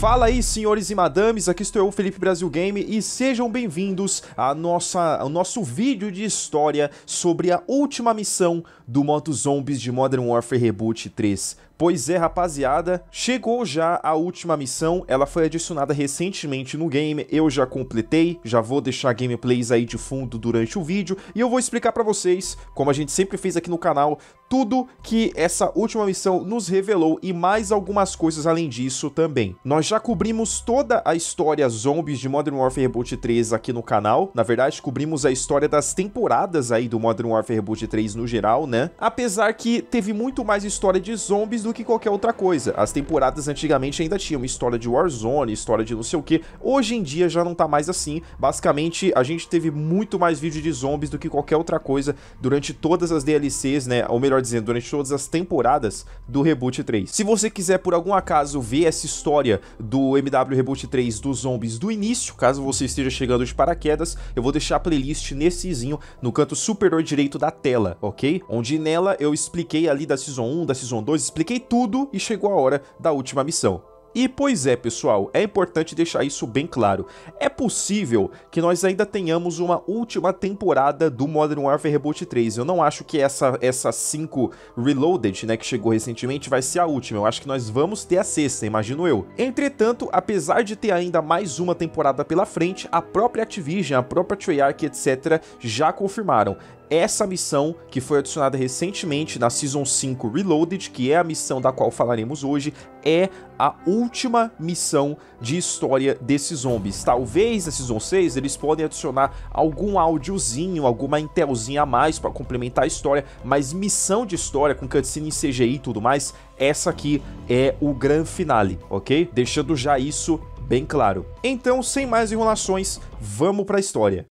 Fala aí, senhores e madames, aqui estou eu, Felipe Brasil Game, e sejam bem-vindos a nossa, ao nosso vídeo de história sobre a última missão do modo Zombies de Modern Warfare Reboot 3. Pois é, rapaziada, chegou já a última missão, ela foi adicionada recentemente no game, eu já completei, já vou deixar gameplays aí de fundo durante o vídeo, e eu vou explicar pra vocês, como a gente sempre fez aqui no canal, tudo que essa última missão nos revelou e mais algumas coisas além disso também. Nós já cobrimos toda a história zombies de Modern Warfare Reboot 3 aqui no canal, na verdade cobrimos a história das temporadas aí do Modern Warfare Reboot 3 no geral, né? Apesar que teve muito mais história de zombies do do que qualquer outra coisa. As temporadas antigamente ainda tinham história de Warzone, história de não sei o que. Hoje em dia já não tá mais assim. Basicamente, a gente teve muito mais vídeo de zombies do que qualquer outra coisa durante todas as DLCs, né? Ou melhor dizendo, durante todas as temporadas do Reboot 3. Se você quiser, por algum acaso, ver essa história do MW Reboot 3 dos zombies do início, caso você esteja chegando de paraquedas, eu vou deixar a playlist nessezinho no canto superior direito da tela, ok? Onde nela eu expliquei ali da Season 1, da Season 2, expliquei tudo e chegou a hora da última missão. E pois é, pessoal, é importante deixar isso bem claro. É possível que nós ainda tenhamos uma última temporada do Modern Warfare Reboot 3. Eu não acho que essa essa 5 Reloaded, né, que chegou recentemente, vai ser a última. Eu acho que nós vamos ter a sexta, imagino eu. Entretanto, apesar de ter ainda mais uma temporada pela frente, a própria Activision, a própria Treyarch, etc, já confirmaram essa missão que foi adicionada recentemente na Season 5 Reloaded, que é a missão da qual falaremos hoje, é a última missão de história desses zombies. Talvez na Season 6 eles podem adicionar algum áudiozinho, alguma intelzinha a mais para complementar a história, mas missão de história com cutscene em CGI e tudo mais, essa aqui é o grande finale, ok? Deixando já isso bem claro. Então, sem mais enrolações, vamos para a história.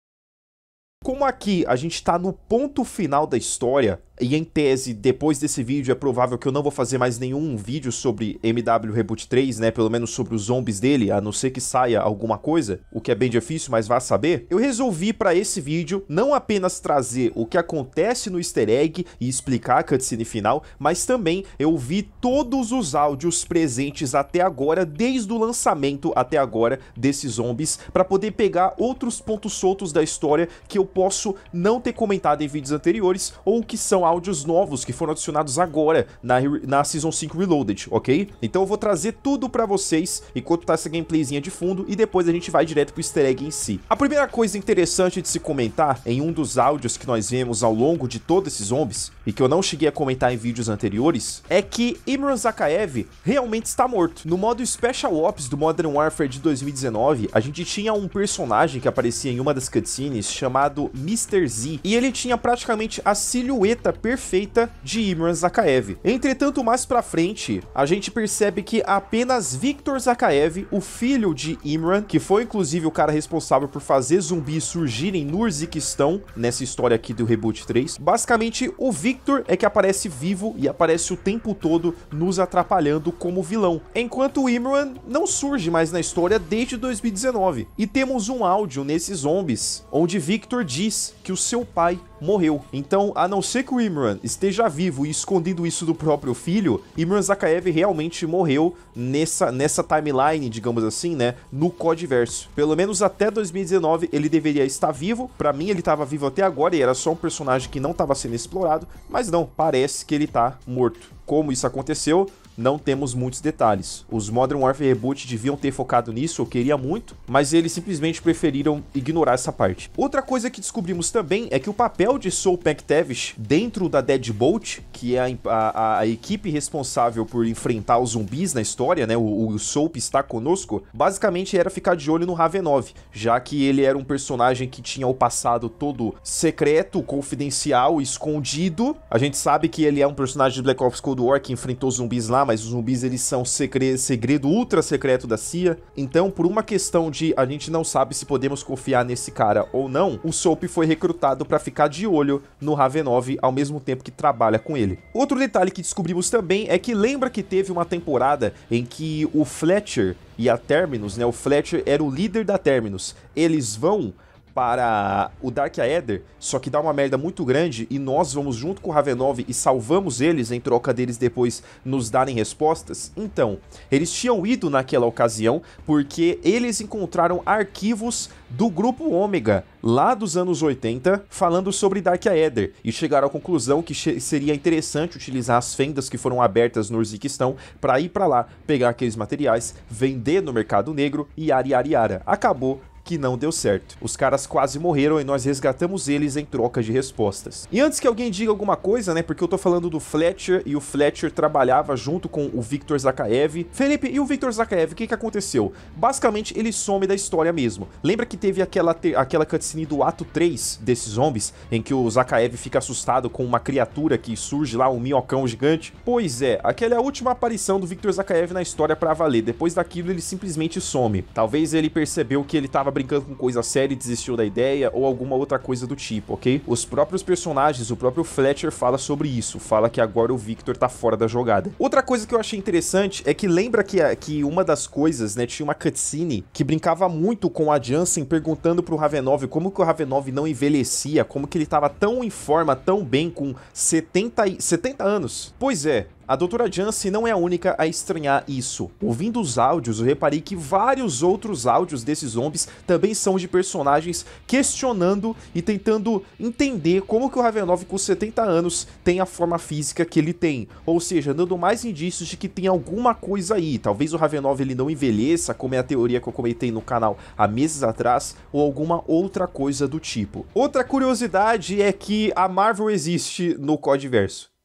Como aqui a gente está no ponto final da história, e em tese, depois desse vídeo, é provável que eu não vou fazer mais nenhum vídeo sobre MW Reboot 3, né? Pelo menos sobre os zombies dele, a não ser que saia alguma coisa, o que é bem difícil, mas vá saber. Eu resolvi para esse vídeo não apenas trazer o que acontece no easter egg e explicar a cutscene final, mas também eu vi todos os áudios presentes até agora, desde o lançamento até agora desses zombies, para poder pegar outros pontos soltos da história que eu posso não ter comentado em vídeos anteriores ou que são áudios novos que foram adicionados agora na, na Season 5 Reloaded, ok? Então eu vou trazer tudo pra vocês enquanto tá essa gameplayzinha de fundo e depois a gente vai direto pro easter egg em si. A primeira coisa interessante de se comentar em um dos áudios que nós vemos ao longo de todos esses zombies, e que eu não cheguei a comentar em vídeos anteriores, é que Imran Zakaev realmente está morto. No modo Special Ops do Modern Warfare de 2019, a gente tinha um personagem que aparecia em uma das cutscenes chamado Mr. Z, e ele tinha praticamente a silhueta perfeita de Imran Zakaev. Entretanto, mais pra frente, a gente percebe que apenas Victor Zakaev, o filho de Imran, que foi inclusive o cara responsável por fazer zumbis surgirem no Urziquistão, nessa história aqui do Reboot 3, basicamente o Victor é que aparece vivo e aparece o tempo todo nos atrapalhando como vilão, enquanto o Imran não surge mais na história desde 2019. E temos um áudio nesses zombies, onde Victor diz que o seu pai morreu. Então, a não ser que o Imran esteja vivo e escondendo isso do próprio filho, Imran Zakaev realmente morreu nessa, nessa timeline, digamos assim, né, no Codiverso. Pelo menos até 2019 ele deveria estar vivo. Para mim ele estava vivo até agora e era só um personagem que não estava sendo explorado, mas não, parece que ele tá morto. Como isso aconteceu, não temos muitos detalhes. Os Modern Warfare Reboot deviam ter focado nisso, eu queria muito, mas eles simplesmente preferiram ignorar essa parte. Outra coisa que descobrimos também é que o papel de Soul Tavish dentro da Deadbolt, que é a, a, a, equipe responsável por enfrentar os zumbis na história, né, o, o Soap está conosco, basicamente era ficar de olho no Ravenov, já que ele era um personagem que tinha o passado todo secreto, confidencial, escondido. A gente sabe que ele é um personagem de Black Ops Cold War que enfrentou zumbis lá, mas os zumbis eles são segredo, segredo ultra secreto da CIA. Então, por uma questão de a gente não sabe se podemos confiar nesse cara ou não, o Soap foi recrutado para ficar de olho no Ravenov ao mesmo tempo que trabalha com ele. Outro detalhe que descobrimos também é que lembra que teve uma temporada em que o Fletcher e a Terminus, né, o Fletcher era o líder da Terminus. Eles vão para o Dark Aether, só que dá uma merda muito grande e nós vamos junto com o Ravenov e salvamos eles em troca deles depois nos darem respostas? Então, eles tinham ido naquela ocasião porque eles encontraram arquivos do grupo Ômega, lá dos anos 80, falando sobre Dark Aether, e chegaram à conclusão que seria interessante utilizar as fendas que foram abertas no Urziquistão para ir para lá, pegar aqueles materiais, vender no mercado negro e ari, ari, ara. Acabou que não deu certo. Os caras quase morreram e nós resgatamos eles em troca de respostas. E antes que alguém diga alguma coisa, né, porque eu tô falando do Fletcher e o Fletcher trabalhava junto com o Victor Zakaev. Felipe, e o Victor Zakaev, o que que aconteceu? Basicamente, ele some da história mesmo. Lembra que teve aquela, aquela cutscene do ato 3 desses zombies, em que o Zakaev fica assustado com uma criatura que surge lá, um minhocão gigante? Pois é, aquela é a última aparição do Victor Zakaev na história para valer. Depois daquilo, ele simplesmente some. Talvez ele percebeu que ele tava brincando com coisa séria e desistiu da ideia ou alguma outra coisa do tipo, ok? Os próprios personagens, o próprio Fletcher fala sobre isso, fala que agora o Victor tá fora da jogada. Outra coisa que eu achei interessante é que lembra que, que uma das coisas, né, tinha uma cutscene que brincava muito com a Jansen perguntando pro Ravenov como que o Ravenov não envelhecia, como que ele tava tão em forma, tão bem com 70, 70 anos. Pois é, a doutora Jansen não é a única a estranhar isso. Ouvindo os áudios, eu reparei que vários outros áudios desses zombies também são de personagens questionando e tentando entender como que o Ravenov com 70 anos tem a forma física que ele tem. Ou seja, dando mais indícios de que tem alguma coisa aí. Talvez o Ravenov ele não envelheça, como é a teoria que eu comentei no canal há meses atrás, ou alguma outra coisa do tipo. Outra curiosidade é que a Marvel existe no Codiverso.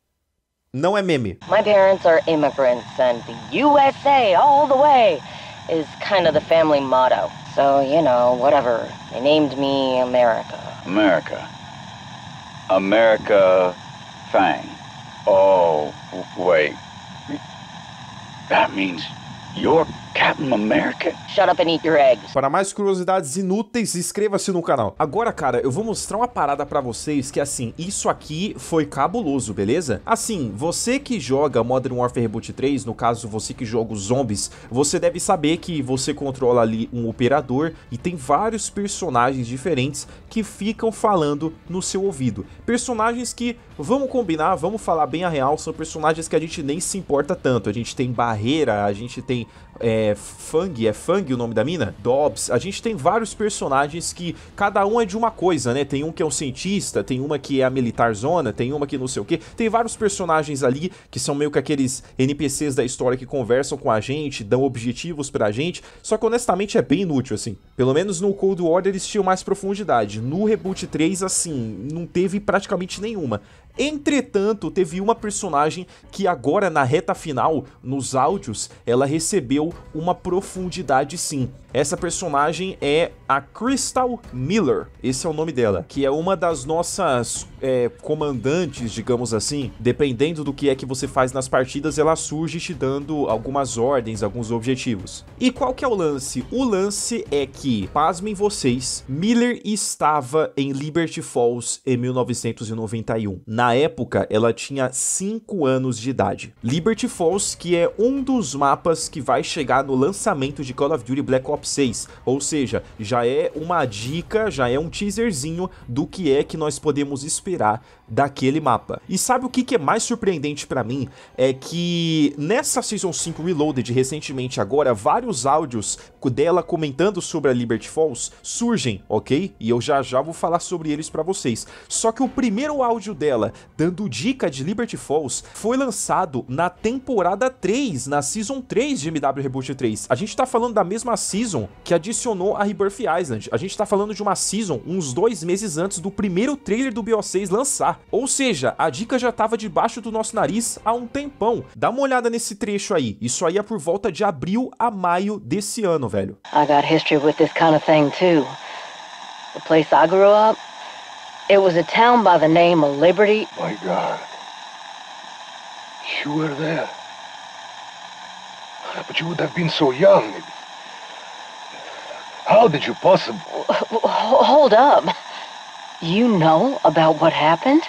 Não é meme. My parents are immigrants and the USA all the way is kind of the family motto. So, you know, whatever. They named me America. America. America Fang. Oh, wait. That means you're Captain America. Shut up and eat your eggs. Para mais curiosidades inúteis, inscreva-se no canal. Agora, cara, eu vou mostrar uma parada para vocês que, assim, isso aqui foi cabuloso, beleza? Assim, você que joga Modern Warfare Reboot 3, no caso, você que joga os zombies, você deve saber que você controla ali um operador e tem vários personagens diferentes que ficam falando no seu ouvido. Personagens que, vamos combinar, vamos falar bem a real, são personagens que a gente nem se importa tanto. A gente tem Barreira, a gente tem é, Fang, é Fang o nome da mina? Dobbs. A gente tem vários personagens que cada um é de uma coisa, né? Tem um que é um cientista, tem uma que é a militar zona, tem uma que não sei o que. Tem vários personagens ali que são meio que aqueles NPCs da história que conversam com a gente, dão objetivos pra gente. Só que honestamente é bem inútil, assim. Pelo menos no Cold War eles tinham mais profundidade. No Reboot 3, assim, não teve praticamente nenhuma. Entretanto, teve uma personagem que agora na reta final, nos áudios, ela recebeu uma profundidade sim. Essa personagem é a Crystal Miller, esse é o nome dela, que é uma das nossas é, comandantes, digamos assim. Dependendo do que é que você faz nas partidas, ela surge te dando algumas ordens, alguns objetivos. E qual que é o lance? O lance é que, pasmem vocês, Miller estava em Liberty Falls em 1991. Na época, ela tinha 5 anos de idade. Liberty Falls, que é um dos mapas que vai chegar no lançamento de Call of Duty Black Ops 6, ou seja, já é uma dica, já é um teaserzinho do que é que nós podemos esperar daquele mapa. E sabe o que, que é mais surpreendente para mim? É que nessa Season 5 Reloaded, recentemente agora, vários áudios dela comentando sobre a Liberty Falls surgem, ok? E eu já já vou falar sobre eles para vocês. Só que o primeiro áudio dela, dando dica de Liberty Falls, foi lançado na temporada 3, na Season 3 de MW Reboot 3. A gente tá falando da mesma Season que adicionou a Rebirth Island. A gente tá falando de uma Season uns dois meses antes do primeiro trailer do BO6 lançar. Ou seja, a dica já estava debaixo do nosso nariz há um tempão. Dá uma olhada nesse trecho aí. Isso aí é por volta de abril a maio desse ano, velho. I got history with this kind of thing too. The place I grew up, it was a town by the name of Liberty. My God. You were there. But you would have been so young. How did you possibly... Hold up. You know about what happened?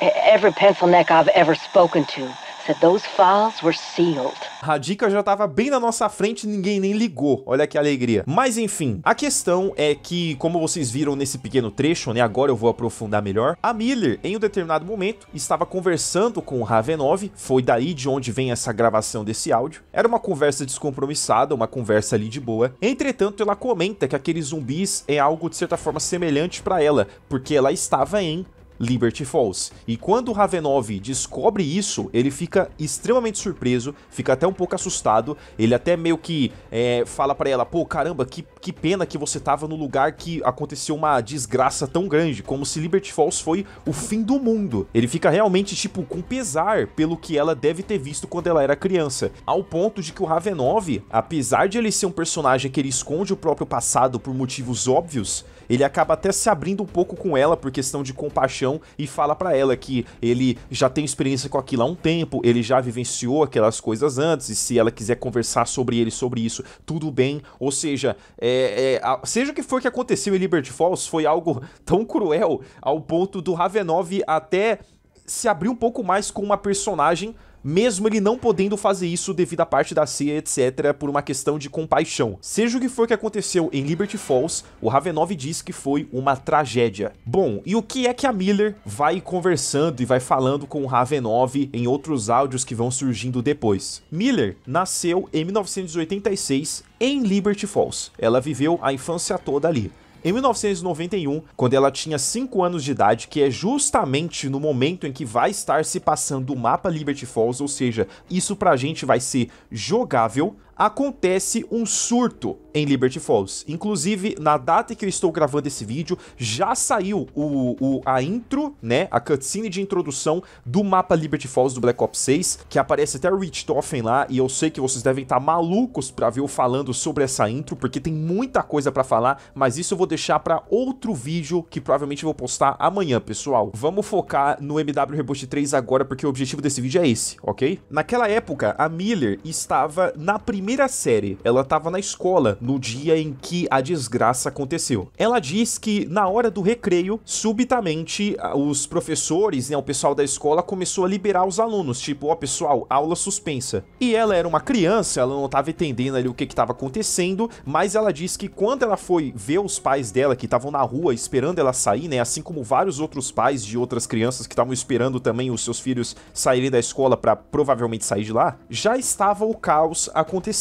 Every pencil neck I've ever spoken to said those files were sealed. A dica já tava bem na nossa frente, ninguém nem ligou. Olha que alegria. Mas enfim, a questão é que, como vocês viram nesse pequeno trecho, né, agora eu vou aprofundar melhor, a Miller, em um determinado momento, estava conversando com o Ravenov, foi daí de onde vem essa gravação desse áudio. Era uma conversa descompromissada, uma conversa ali de boa. Entretanto, ela comenta que aqueles zumbis é algo de certa forma semelhante para ela, porque ela estava em Liberty Falls. E quando Ravenov descobre isso, ele fica extremamente surpreso, fica até um pouco assustado. Ele até meio que é, fala para ela: pô, caramba, que, que pena que você tava no lugar que aconteceu uma desgraça tão grande, como se Liberty Falls foi o fim do mundo. Ele fica realmente, tipo, com pesar pelo que ela deve ter visto quando ela era criança. Ao ponto de que o Ravenov, apesar de ele ser um personagem que ele esconde o próprio passado por motivos óbvios, ele acaba até se abrindo um pouco com ela por questão de compaixão e fala para ela que ele já tem experiência com aquilo há um tempo, ele já vivenciou aquelas coisas antes, e se ela quiser conversar sobre ele, sobre isso, tudo bem. Ou seja, é, é, seja o que for que aconteceu em Liberty Falls, foi algo tão cruel ao ponto do Ravenov até se abrir um pouco mais com uma personagem mesmo ele não podendo fazer isso devido à parte da CIA, etc., por uma questão de compaixão. Seja o que for que aconteceu em Liberty Falls, o Ravenov diz que foi uma tragédia. Bom, e o que é que a Miller vai conversando e vai falando com o Ravenov em outros áudios que vão surgindo depois? Miller nasceu em 1986 em Liberty Falls. Ela viveu a infância toda ali. Em 1991, quando ela tinha 5 anos de idade, que é justamente no momento em que vai estar se passando o mapa Liberty Falls, ou seja, isso pra gente vai ser jogável, acontece um surto em Liberty Falls. Inclusive, na data que eu estou gravando esse vídeo, já saiu o, o, a intro, né, a cutscene de introdução do mapa Liberty Falls do Black Ops 6, que aparece até o Richthofen lá, e eu sei que vocês devem estar malucos para ver eu falando sobre essa intro, porque tem muita coisa para falar, mas isso eu vou deixar para outro vídeo que provavelmente vou postar amanhã, pessoal. Vamos focar no MW Reboot 3 agora, porque o objetivo desse vídeo é esse, ok? Naquela época, a Miller estava na primeira série, ela estava na escola, no dia em que a desgraça aconteceu. Ela diz que na hora do recreio, subitamente os professores, né, o pessoal da escola começou a liberar os alunos, tipo, ó oh, pessoal, aula suspensa. E ela era uma criança, ela não estava entendendo ali o que estava acontecendo, mas ela diz que quando ela foi ver os pais dela que estavam na rua esperando ela sair, né, assim como vários outros pais de outras crianças que estavam esperando também os seus filhos saírem da escola para provavelmente sair de lá, já estava o caos acontecendo.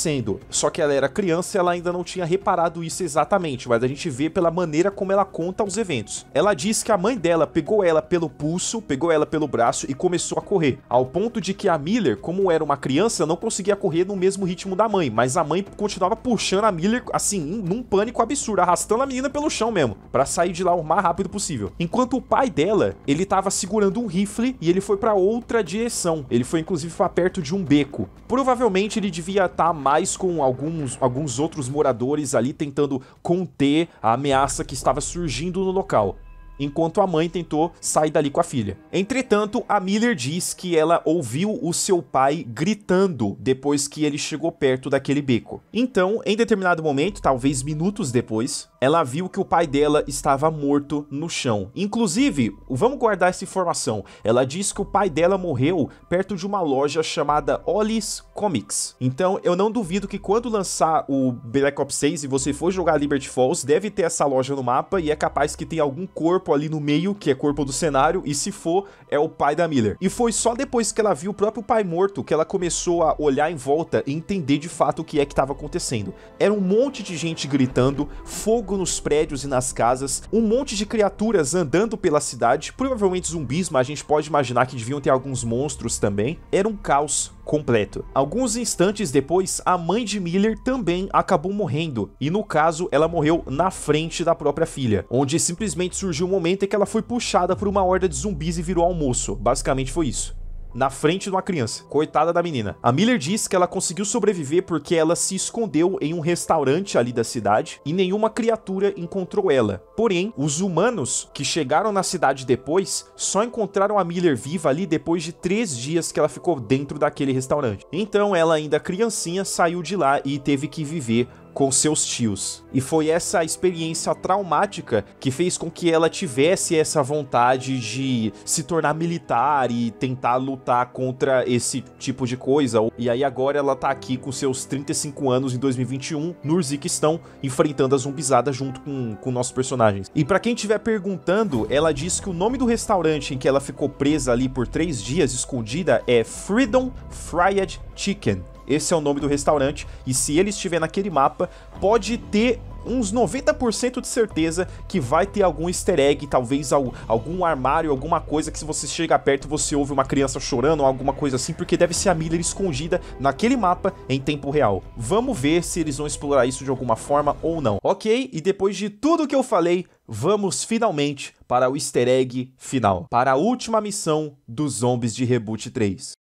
Só que ela era criança e ela ainda não tinha reparado isso exatamente, mas a gente vê pela maneira como ela conta os eventos. Ela diz que a mãe dela pegou ela pelo pulso, pegou ela pelo braço e começou a correr, ao ponto de que a Miller, como era uma criança, não conseguia correr no mesmo ritmo da mãe, mas a mãe continuava puxando a Miller assim, num pânico absurdo, arrastando a menina pelo chão mesmo, para sair de lá o mais rápido possível. Enquanto o pai dela, ele tava segurando um rifle e ele foi para outra direção. Ele foi inclusive para perto de um beco. Provavelmente ele devia estar tá mais com alguns alguns outros moradores ali tentando conter a ameaça que estava surgindo no local enquanto a mãe tentou sair dali com a filha. Entretanto, a Miller diz que ela ouviu o seu pai gritando depois que ele chegou perto daquele beco. Então, em determinado momento, talvez minutos depois, ela viu que o pai dela estava morto no chão. Inclusive, vamos guardar essa informação. Ela diz que o pai dela morreu perto de uma loja chamada Ollie's Comics. Então, eu não duvido que quando lançar o Black Ops 6 e você for jogar Liberty Falls, deve ter essa loja no mapa e é capaz que tenha algum corpo corpo ali no meio, que é corpo do cenário, e se for, é o pai da Miller. E foi só depois que ela viu o próprio pai morto que ela começou a olhar em volta e entender de fato o que é que estava acontecendo. Era um monte de gente gritando, fogo nos prédios e nas casas, um monte de criaturas andando pela cidade, provavelmente zumbis, mas a gente pode imaginar que deviam ter alguns monstros também. Era um caos completo. Alguns instantes depois, a mãe de Miller também acabou morrendo, e no caso, ela morreu na frente da própria filha, onde simplesmente surgiu um momento em que ela foi puxada por uma horda de zumbis e virou almoço. Basicamente foi isso na frente de uma criança. Coitada da menina. A Miller diz que ela conseguiu sobreviver porque ela se escondeu em um restaurante ali da cidade e nenhuma criatura encontrou ela. Porém, os humanos que chegaram na cidade depois só encontraram a Miller viva ali depois de três dias que ela ficou dentro daquele restaurante. Então ela, ainda criancinha, saiu de lá e teve que viver com seus tios. E foi essa experiência traumática que fez com que ela tivesse essa vontade de se tornar militar e tentar lutar contra esse tipo de coisa. E aí agora ela tá aqui com seus 35 anos em 2021 no Urziquistão, enfrentando a zumbizada junto com, com nossos personagens. E para quem estiver perguntando, ela diz que o nome do restaurante em que ela ficou presa ali por três dias escondida é Freedom Fried Chicken. Esse é o nome do restaurante e se ele estiver naquele mapa, pode ter uns 90% de certeza que vai ter algum easter egg, talvez algum armário, alguma coisa que se você chega perto você ouve uma criança chorando ou alguma coisa assim, porque deve ser a Miller escondida naquele mapa em tempo real. Vamos ver se eles vão explorar isso de alguma forma ou não. Ok, e depois de tudo que eu falei, vamos finalmente para o easter egg final, para a última missão dos Zombies de Reboot 3.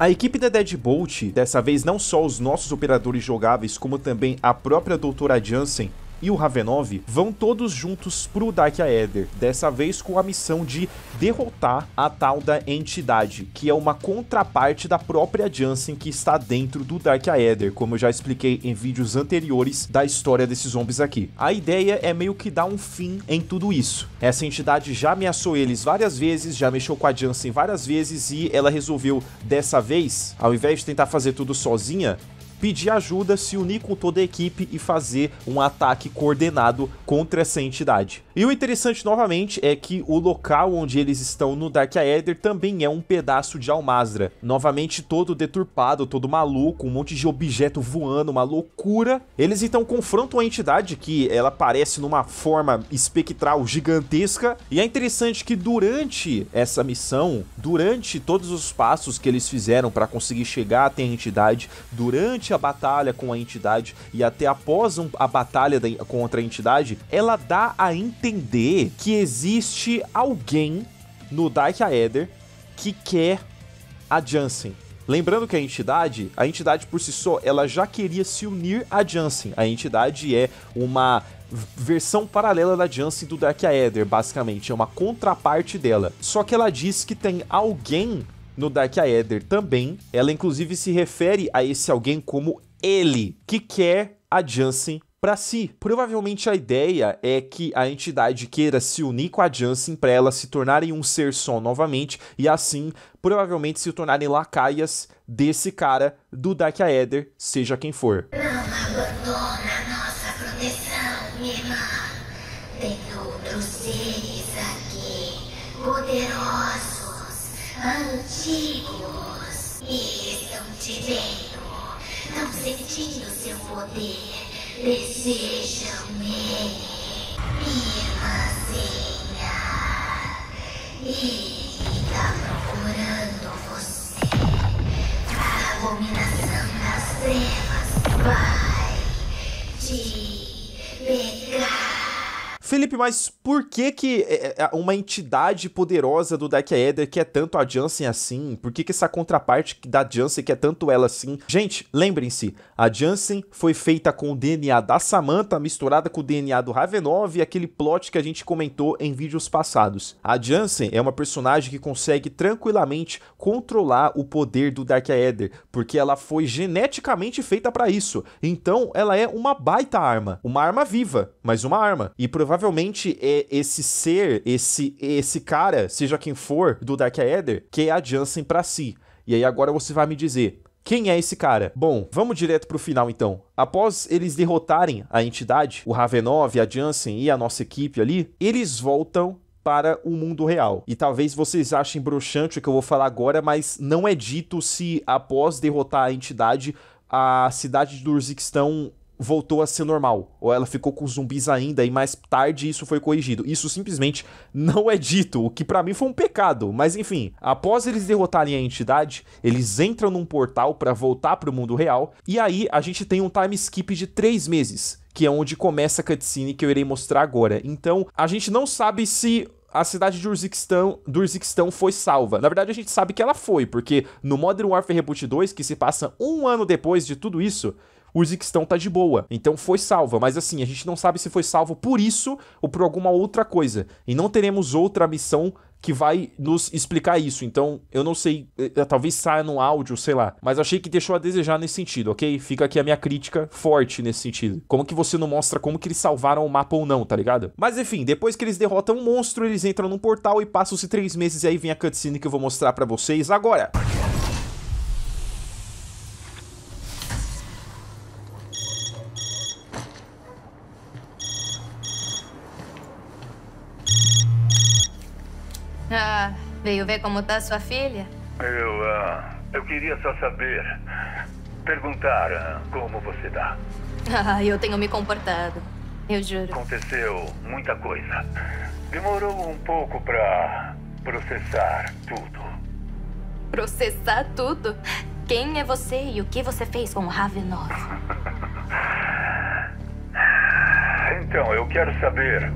A equipe da Deadbolt, dessa vez não só os nossos operadores jogáveis, como também a própria Doutora Jansen, e o Ravenov vão todos juntos pro Dark Aether, dessa vez com a missão de derrotar a tal da entidade, que é uma contraparte da própria Jansen que está dentro do Dark Aether, como eu já expliquei em vídeos anteriores da história desses zombies aqui. A ideia é meio que dar um fim em tudo isso. Essa entidade já ameaçou eles várias vezes, já mexeu com a Jansen várias vezes e ela resolveu dessa vez, ao invés de tentar fazer tudo sozinha, pedir ajuda, se unir com toda a equipe e fazer um ataque coordenado contra essa entidade. E o interessante novamente é que o local onde eles estão no Dark Aether também é um pedaço de Almazra, novamente todo deturpado, todo maluco, um monte de objeto voando, uma loucura. Eles então confrontam a entidade que ela aparece numa forma espectral gigantesca e é interessante que durante essa missão, durante todos os passos que eles fizeram para conseguir chegar até a entidade, durante durante a batalha com a entidade e até após um, a batalha da, contra a entidade, ela dá a entender que existe alguém no Dark Aether que quer a Jansen. Lembrando que a entidade, a entidade por si só, ela já queria se unir a Jansen. A entidade é uma versão paralela da Jansen do Dark Aether, basicamente, é uma contraparte dela. Só que ela diz que tem alguém no Dark Aether também. Ela inclusive se refere a esse alguém como ele, que quer a Jansen para si. Provavelmente a ideia é que a entidade queira se unir com a Jansen para elas se tornarem um ser só novamente e assim provavelmente se tornarem lacaias desse cara do Dark Aether, seja quem for. Não abandona nossa proteção, minha irmã. Tem outros seres aqui, poderosos antigos estão te vendo, não sentindo seu poder, desejam-me, irmãzinha. Ele está procurando você. A abominação das trevas vai te pegar. Felipe, mas por que que é, é, uma entidade poderosa do Dark Aether quer tanto a Jansen assim? Por que que essa contraparte da Jansen quer tanto ela assim? Gente, lembrem-se, a Jansen foi feita com o DNA da Samantha misturada com o DNA do Ravenov e aquele plot que a gente comentou em vídeos passados. A Jansen é uma personagem que consegue tranquilamente controlar o poder do Dark Aether, porque ela foi geneticamente feita para isso. Então, ela é uma baita arma, uma arma viva, mas uma arma. E provavelmente provavelmente é esse ser, esse esse cara, seja quem for, do Dark Aether, que é a Jansen para si. E aí agora você vai me dizer, quem é esse cara? Bom, vamos direto pro final então. Após eles derrotarem a entidade, o Ravenov, a Jansen e a nossa equipe ali, eles voltam para o mundo real. E talvez vocês achem broxante o que eu vou falar agora, mas não é dito se após derrotar a entidade a cidade do Urziquistão voltou a ser normal, ou ela ficou com zumbis ainda e mais tarde isso foi corrigido. Isso simplesmente não é dito, o que para mim foi um pecado, mas enfim, após eles derrotarem a entidade, eles entram num portal para voltar para o mundo real, e aí a gente tem um time skip de três meses, que é onde começa a cutscene que eu irei mostrar agora. Então, a gente não sabe se a cidade de Urziquistão, do Urziquistão foi salva. Na verdade, a gente sabe que ela foi, porque no Modern Warfare Reboot 2, que se passa um ano depois de tudo isso, o Zixtão tá de boa. Então foi salva, mas assim, a gente não sabe se foi salvo por isso ou por alguma outra coisa. E não teremos outra missão que vai nos explicar isso. Então, eu não sei, eh, talvez saia no áudio, sei lá. Mas achei que deixou a desejar nesse sentido, ok? Fica aqui a minha crítica forte nesse sentido. Como que você não mostra como que eles salvaram o mapa ou não, tá ligado? Mas enfim, depois que eles derrotam um monstro, eles entram num portal e passam-se três meses e aí vem a cutscene que eu vou mostrar pra vocês agora. Ah, veio ver como tá sua filha? Eu, ah, eu queria só saber. Perguntar ah, como você tá. Ah, eu tenho me comportado. Eu juro. Aconteceu muita coisa. Demorou um pouco pra processar tudo. Processar tudo? Quem é você e o que você fez com o Ravenov? Então, eu quero saber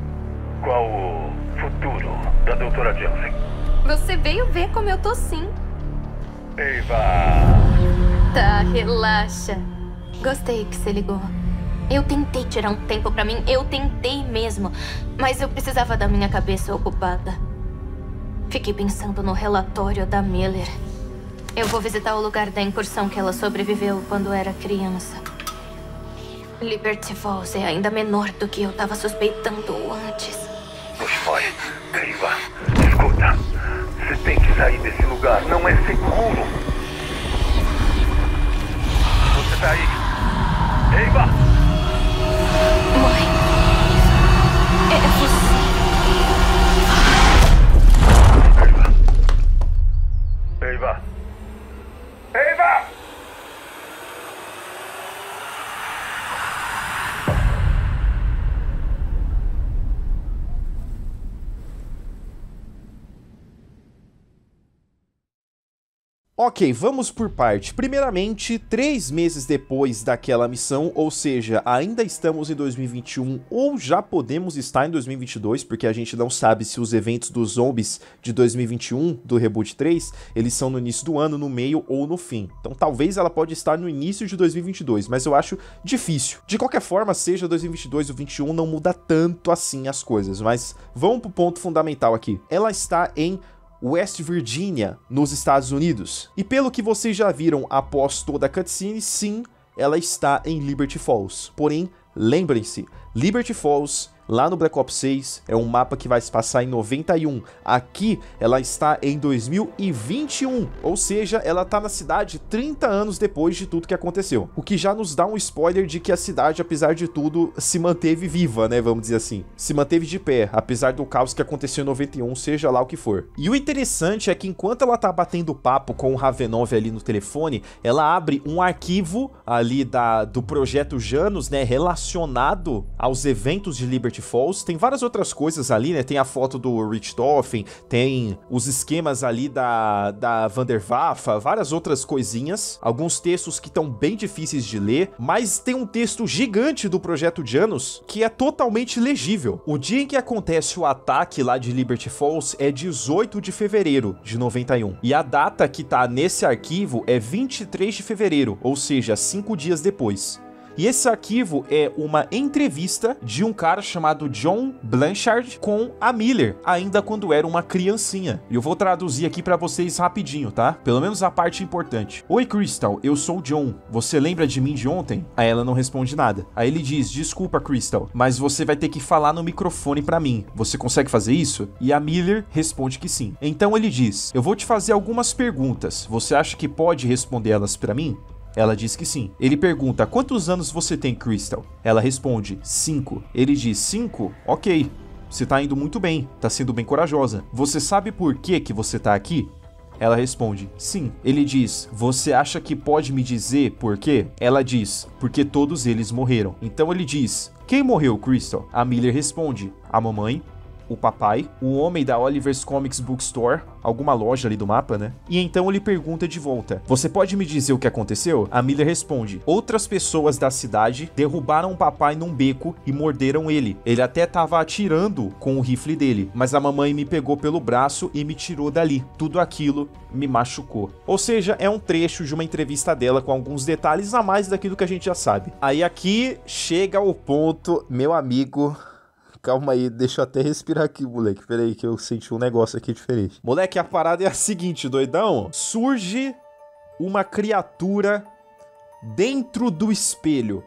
qual o futuro da doutora Jensen. Você veio ver como eu tô sim. Eva! Tá, relaxa. Gostei que você ligou. Eu tentei tirar um tempo pra mim, eu tentei mesmo. Mas eu precisava da minha cabeça ocupada. Fiquei pensando no relatório da Miller. Eu vou visitar o lugar da incursão que ela sobreviveu quando era criança. Liberty Falls é ainda menor do que eu tava suspeitando antes. Você vai. Eva, escuta. Você tem que sair desse lugar. Não é seguro. Ok, vamos por parte. Primeiramente, três meses depois daquela missão, ou seja, ainda estamos em 2021 ou já podemos estar em 2022, porque a gente não sabe se os eventos dos zombies de 2021, do Reboot 3, eles são no início do ano, no meio ou no fim. Então talvez ela pode estar no início de 2022, mas eu acho difícil. De qualquer forma, seja 2022 ou 2021, não muda tanto assim as coisas, mas vamos pro ponto fundamental aqui. Ela está em West Virginia, nos Estados Unidos. E pelo que vocês já viram após toda a cutscene, sim, ela está em Liberty Falls. Porém, lembrem-se, Liberty Falls lá no Black Ops 6 é um mapa que vai se passar em 91. Aqui ela está em 2021, ou seja, ela está na cidade 30 anos depois de tudo que aconteceu. O que já nos dá um spoiler de que a cidade, apesar de tudo, se manteve viva, né, vamos dizer assim. Se manteve de pé, apesar do caos que aconteceu em 91, seja lá o que for. E o interessante é que enquanto ela tá batendo papo com o Ravenov ali no telefone, ela abre um arquivo ali da, do projeto Janus, né, relacionado aos eventos de Liberty Falls. Tem várias outras coisas ali, né? Tem a foto do Richthofen, tem os esquemas ali da, da Vanderwaffe, várias outras coisinhas. Alguns textos que estão bem difíceis de ler, mas tem um texto gigante do projeto Janus que é totalmente legível. O dia em que acontece o ataque lá de Liberty Falls é 18 de fevereiro de 91. E a data que tá nesse arquivo é 23 de fevereiro, ou seja, cinco dias depois. E esse arquivo é uma entrevista de um cara chamado John Blanchard com a Miller, ainda quando era uma criancinha. E eu vou traduzir aqui para vocês rapidinho, tá? Pelo menos a parte importante. Oi, Crystal, eu sou John. Você lembra de mim de ontem? Aí ela não responde nada. Aí ele diz: Desculpa, Crystal, mas você vai ter que falar no microfone para mim. Você consegue fazer isso? E a Miller responde que sim. Então ele diz: Eu vou te fazer algumas perguntas. Você acha que pode responder elas para mim? Ela diz que sim. Ele pergunta: Quantos anos você tem, Crystal? Ela responde: Cinco. Ele diz: Cinco? Ok. Você tá indo muito bem, tá sendo bem corajosa. Você sabe por que que você tá aqui? Ela responde: Sim. Ele diz: Você acha que pode me dizer por quê? Ela diz: Porque todos eles morreram. Então ele diz: Quem morreu, Crystal? A Miller responde: A mamãe, o papai, o homem da Oliver's Comics Bookstore, alguma loja ali do mapa, né? E então ele pergunta de volta: Você pode me dizer o que aconteceu? A Miller responde: Outras pessoas da cidade derrubaram o papai num beco e morderam ele. Ele até tava atirando com o rifle dele, mas a mamãe me pegou pelo braço e me tirou dali. Tudo aquilo me machucou. Ou seja, é um trecho de uma entrevista dela com alguns detalhes a mais daquilo que a gente já sabe. Aí aqui chega o ponto, meu amigo. Calma aí, deixa eu até respirar aqui, moleque. Pera aí que eu senti um negócio aqui diferente. Moleque, a parada é a seguinte, doidão. Surge uma criatura dentro do espelho,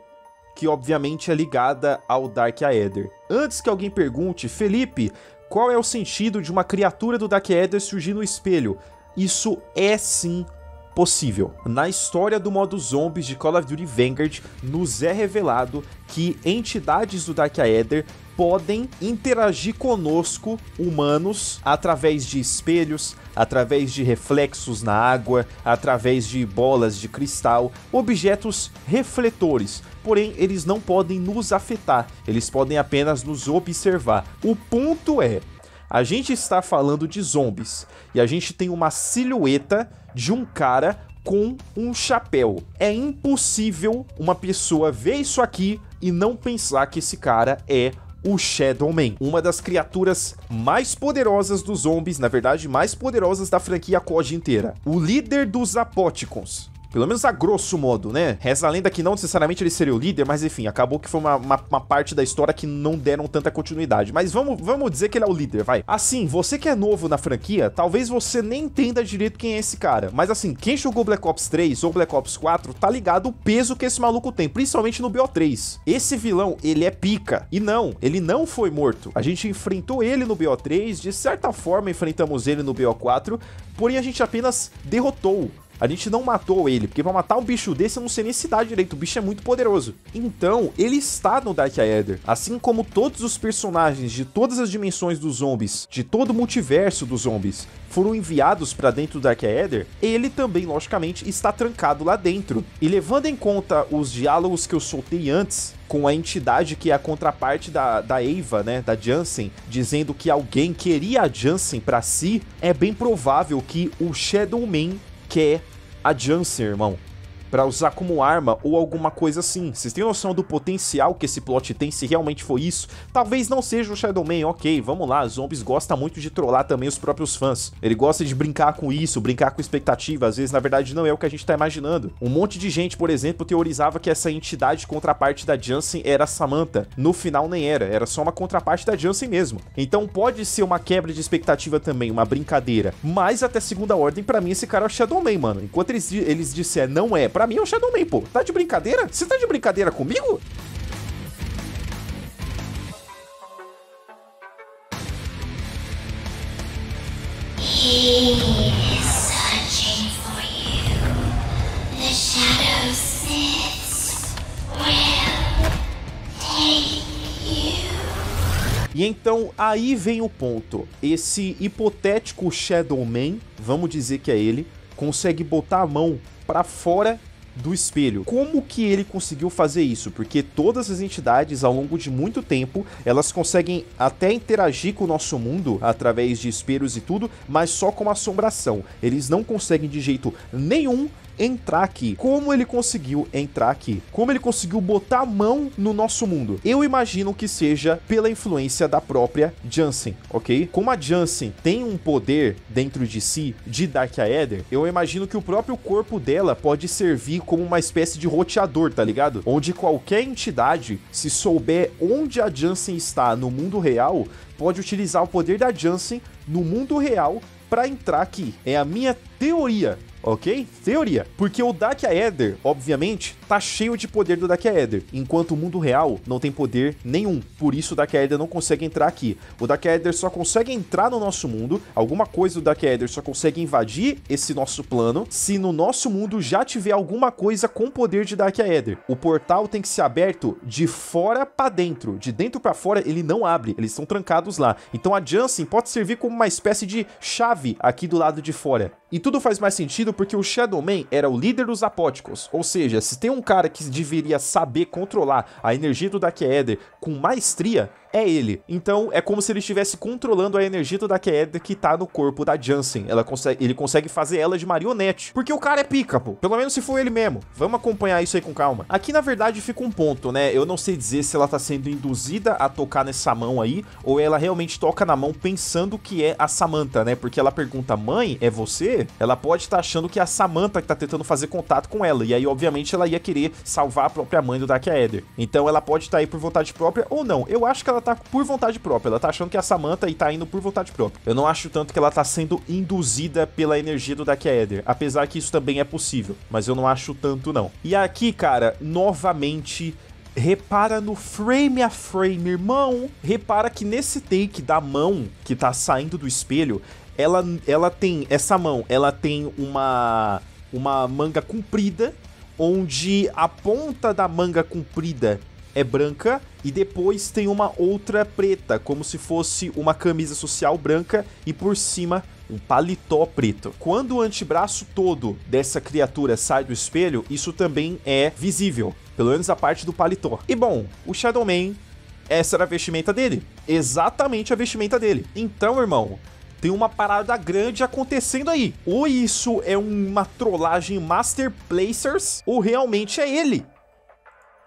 que obviamente é ligada ao Dark Aether. Antes que alguém pergunte, Felipe, qual é o sentido de uma criatura do Dark Aether surgir no espelho? Isso é sim possível. Na história do modo zombies de Call of Duty Vanguard, nos é revelado que entidades do Dark Aether podem interagir conosco, humanos, através de espelhos, através de reflexos na água, através de bolas de cristal, objetos refletores. Porém, eles não podem nos afetar, eles podem apenas nos observar. O ponto é, a gente está falando de zombies e a gente tem uma silhueta de um cara com um chapéu. É impossível uma pessoa ver isso aqui e não pensar que esse cara é o Shadow Man, uma das criaturas mais poderosas dos zombies, na verdade, mais poderosas da franquia COD inteira. O líder dos Apóticons. Pelo menos a grosso modo, né? Reza a lenda que não necessariamente ele seria o líder, mas enfim, acabou que foi uma, uma, uma, parte da história que não deram tanta continuidade. Mas vamos, vamos dizer que ele é o líder, vai. Assim, você que é novo na franquia, talvez você nem entenda direito quem é esse cara. Mas assim, quem jogou Black Ops 3 ou Black Ops 4 tá ligado o peso que esse maluco tem, principalmente no BO3. Esse vilão, ele é pica. E não, ele não foi morto. A gente enfrentou ele no BO3, de certa forma enfrentamos ele no BO4, porém a gente apenas derrotou. A gente não matou ele, porque pra matar um bicho desse eu não sei nem se dá direito, o bicho é muito poderoso. Então, ele está no Dark Aether, assim como todos os personagens de todas as dimensões dos zombies, de todo o multiverso dos zombies, foram enviados para dentro do Dark Aether, ele também, logicamente, está trancado lá dentro. E levando em conta os diálogos que eu soltei antes, com a entidade que é a contraparte da, da Eva, né, da Jansen, dizendo que alguém queria a Jansen para si, é bem provável que o Shadow Man quer a Jansen, irmão para usar como arma ou alguma coisa assim. Vocês têm noção do potencial que esse plot tem se realmente foi isso? Talvez não seja o Shadow Man, ok, vamos lá, Zombies gosta muito de trollar também os próprios fãs. Ele gosta de brincar com isso, brincar com expectativa, às vezes na verdade não é o que a gente tá imaginando. Um monte de gente, por exemplo, teorizava que essa entidade contraparte da Jansen era a Samantha. No final nem era, era só uma contraparte da Jansen mesmo. Então pode ser uma quebra de expectativa também, uma brincadeira. Mas até segunda ordem, para mim esse cara é o Shadow Man, mano. Enquanto eles, eles disser não é, para mim é o Shadow Man, pô. Tá de brincadeira? Você tá de brincadeira comigo? E então aí vem o ponto. Esse hipotético Shadow Man, vamos dizer que é ele, consegue botar a mão para fora do espelho. Como que ele conseguiu fazer isso? Porque todas as entidades, ao longo de muito tempo, elas conseguem até interagir com o nosso mundo através de espelhos e tudo, mas só com assombração. Eles não conseguem de jeito nenhum entrar aqui. Como ele conseguiu entrar aqui? Como ele conseguiu botar a mão no nosso mundo? Eu imagino que seja pela influência da própria Jansen, ok? Como a Jansen tem um poder dentro de si de Dark Aether, eu imagino que o próprio corpo dela pode servir como uma espécie de roteador, tá ligado? Onde qualquer entidade, se souber onde a Jansen está no mundo real, pode utilizar o poder da Jansen no mundo real para entrar aqui. É a minha teoria, ok? Teoria. Porque o Dark Aether, obviamente, tá cheio de poder do Dark Aether, enquanto o mundo real não tem poder nenhum. Por isso o Dark Aether não consegue entrar aqui. O Dark Aether só consegue entrar no nosso mundo, alguma coisa do Dark Aether só consegue invadir esse nosso plano se no nosso mundo já tiver alguma coisa com poder de Dark Aether. O portal tem que ser aberto de fora para dentro, de dentro para fora ele não abre, eles estão trancados lá. Então a Jansen pode servir como uma espécie de chave aqui do lado de fora. E tudo faz mais sentido porque o Shadow Man era o líder dos apóticos, ou seja, se tem um cara que deveria saber controlar a energia do Dark Aether com maestria, é ele. Então é como se ele estivesse controlando a energia do Dark Eder que tá no corpo da Jansen. Ela consegue, ele consegue fazer ela de marionete. Porque o cara é pica, pô. Pelo menos se for ele mesmo. Vamos acompanhar isso aí com calma. Aqui, na verdade, fica um ponto, né? Eu não sei dizer se ela tá sendo induzida a tocar nessa mão aí, ou ela realmente toca na mão pensando que é a Samantha, né? Porque ela pergunta, mãe, é você? Ela pode estar tá achando que é a Samantha que tá tentando fazer contato com ela. E aí, obviamente, ela ia querer salvar a própria mãe do Dark Eder. Então ela pode estar tá aí por vontade própria ou não. Eu acho que ela tá por vontade própria. Ela tá achando que é a Samantha e tá indo por vontade própria. Eu não acho tanto que ela tá sendo induzida pela energia do Dark Eder. Apesar que isso também é possível. Mas eu não acho tanto, não. E aqui, cara, novamente repara no frame a frame, irmão. Repara que nesse take da mão que tá saindo do espelho, ela, ela tem essa mão, ela tem uma uma manga comprida, onde a ponta da manga comprida é branca e depois tem uma outra preta, como se fosse uma camisa social branca e por cima um paletó preto. Quando o antebraço todo dessa criatura sai do espelho, isso também é visível, pelo menos a parte do paletó. E bom, o Shadow Man, essa era a vestimenta dele, exatamente a vestimenta dele. Então, irmão, tem uma parada grande acontecendo aí. Ou isso é uma trollagem Master Placers, ou realmente é ele.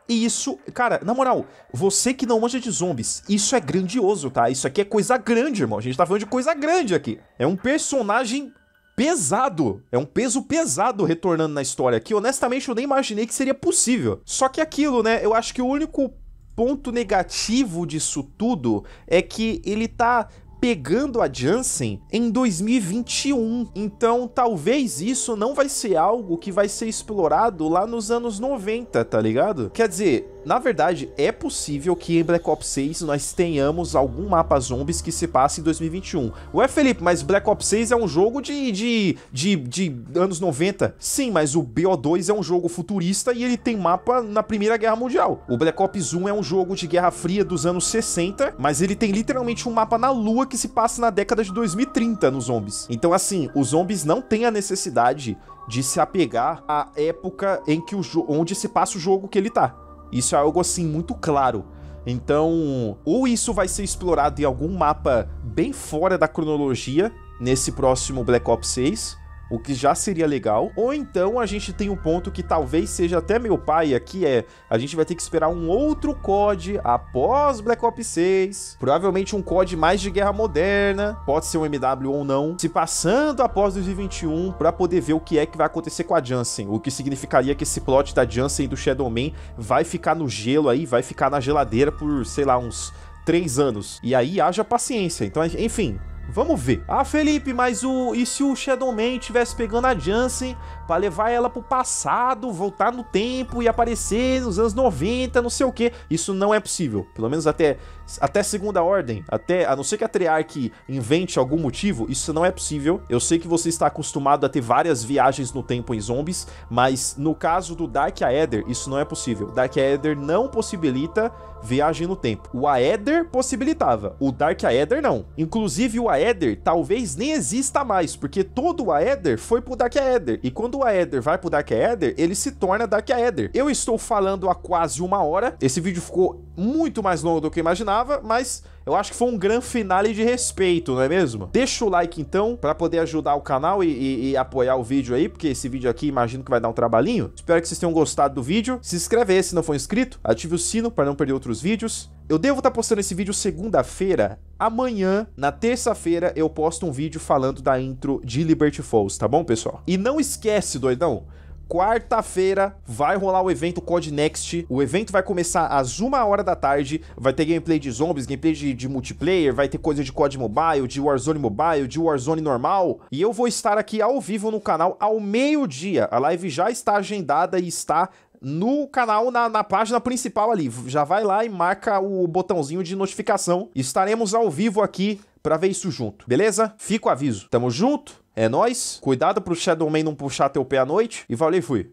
E isso, cara, na moral, você que não manja de zombies, isso é grandioso, tá? Isso aqui é coisa grande, irmão. A gente tá falando de coisa grande aqui. É um personagem pesado. É um peso pesado retornando na história que honestamente eu nem imaginei que seria possível. Só que aquilo, né? Eu acho que o único ponto negativo disso tudo é que ele tá pegando a Janssen em 2021. Então, talvez isso não vai ser algo que vai ser explorado lá nos anos 90, tá ligado? Quer dizer, na verdade, é possível que em Black Ops 6 nós tenhamos algum mapa zombies que se passe em 2021. Ué, Felipe, mas Black Ops 6 é um jogo de, de, de, de anos 90. Sim, mas o BO2 é um jogo futurista e ele tem mapa na Primeira Guerra Mundial. O Black Ops 1 é um jogo de Guerra Fria dos anos 60, mas ele tem literalmente um mapa na Lua que se passa na década de 2030 nos zombies. Então, assim, os zombies não têm a necessidade de se apegar à época em que o onde se passa o jogo que ele tá. Isso é algo assim muito claro. Então, ou isso vai ser explorado em algum mapa bem fora da cronologia nesse próximo Black Ops 6, o que já seria legal. Ou então a gente tem um ponto que talvez seja até meu pai aqui é, a gente vai ter que esperar um outro COD após Black Ops 6, provavelmente um COD mais de guerra moderna, pode ser um MW ou não, se passando após 2021 para poder ver o que é que vai acontecer com a Jansen, o que significaria que esse plot da Jansen e do Shadow Man vai ficar no gelo aí, vai ficar na geladeira por, sei lá, uns três anos. E aí haja paciência. Então, enfim, Vamos ver. Ah, Felipe, mas o e se o Shadow Man tivesse pegando a Jansen para levar ela pro passado, voltar no tempo e aparecer nos anos 90, não sei o que? Isso não é possível. Pelo menos até até segunda ordem, até a não ser que a Treyarch invente algum motivo, isso não é possível. Eu sei que você está acostumado a ter várias viagens no tempo em zombies, mas no caso do Dark Aether, isso não é possível. Dark Aether não possibilita viagem no tempo. O Aether possibilitava, o Dark Aether não. Inclusive o Aether talvez nem exista mais, porque todo o Aether foi pro Dark Aether. E quando o Aether vai pro Dark Aether, ele se torna Dark Aether. Eu estou falando há quase uma hora. Esse vídeo ficou muito mais longo do que eu imaginava, mas eu acho que foi um grande finale de respeito, não é mesmo? Deixa o like então, para poder ajudar o canal e, e, e, apoiar o vídeo aí, porque esse vídeo aqui imagino que vai dar um trabalhinho. Espero que vocês tenham gostado do vídeo. Se inscreve aí se não for inscrito, ative o sino para não perder outros vídeos. Eu devo estar tá postando esse vídeo segunda-feira. Amanhã, na terça-feira, eu posto um vídeo falando da intro de Liberty Falls, tá bom, pessoal? E não esquece, doidão, quarta-feira vai rolar o evento Code Next. O evento vai começar às uma hora da tarde. Vai ter gameplay de zombies, gameplay de, de, multiplayer, vai ter coisa de COD Mobile, de Warzone Mobile, de Warzone normal. E eu vou estar aqui ao vivo no canal ao meio-dia. A live já está agendada e está no canal, na, na, página principal ali. Já vai lá e marca o botãozinho de notificação. Estaremos ao vivo aqui para ver isso junto, beleza? Fica o aviso. Tamo junto? É nós. Cuidado pro Shadow Man não puxar teu pé à noite. E valeu, fui.